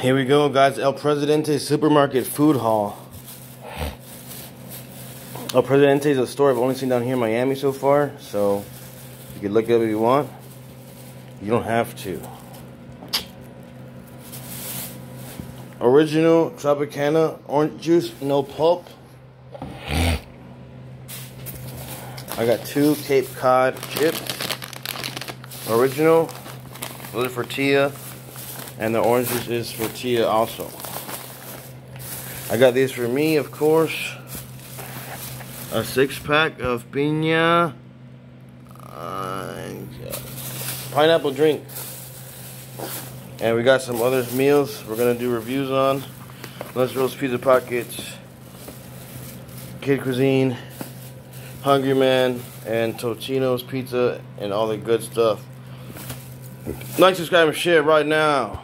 Here we go, guys. El Presidente Supermarket Food Haul. El Presidente is a store I've only seen down here in Miami so far, so you can look it up if you want. You don't have to. Original Tropicana orange juice, no pulp. I got two Cape Cod chips. Original. Those are. And the oranges is for Tia also. I got these for me, of course. A six pack of piña. Uh, pineapple drink. And we got some other meals we're gonna do reviews on. Lunch Rolls Pizza Pockets, Kid Cuisine, Hungry Man, and Totino's Pizza, and all the good stuff. Like, subscribe, and share right now.